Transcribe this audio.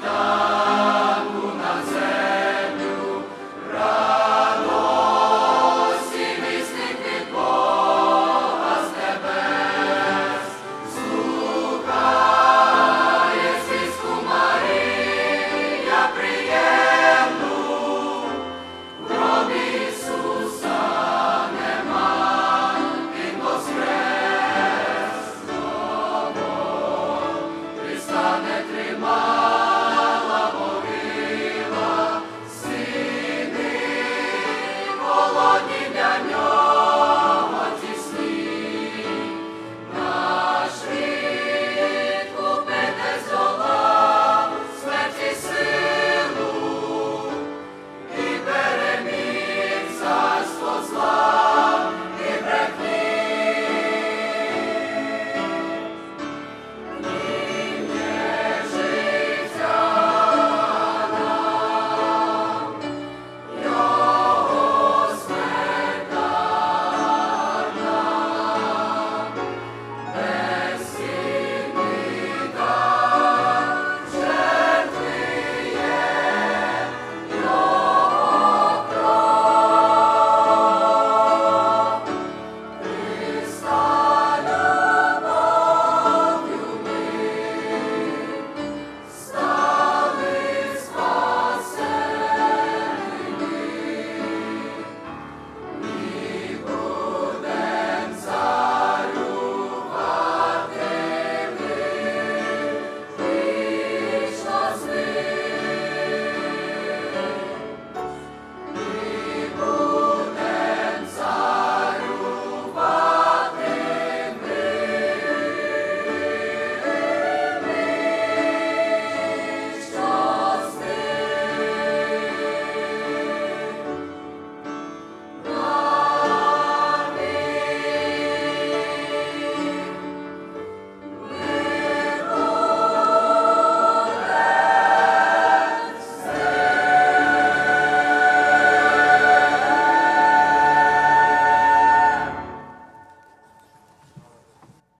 Sita.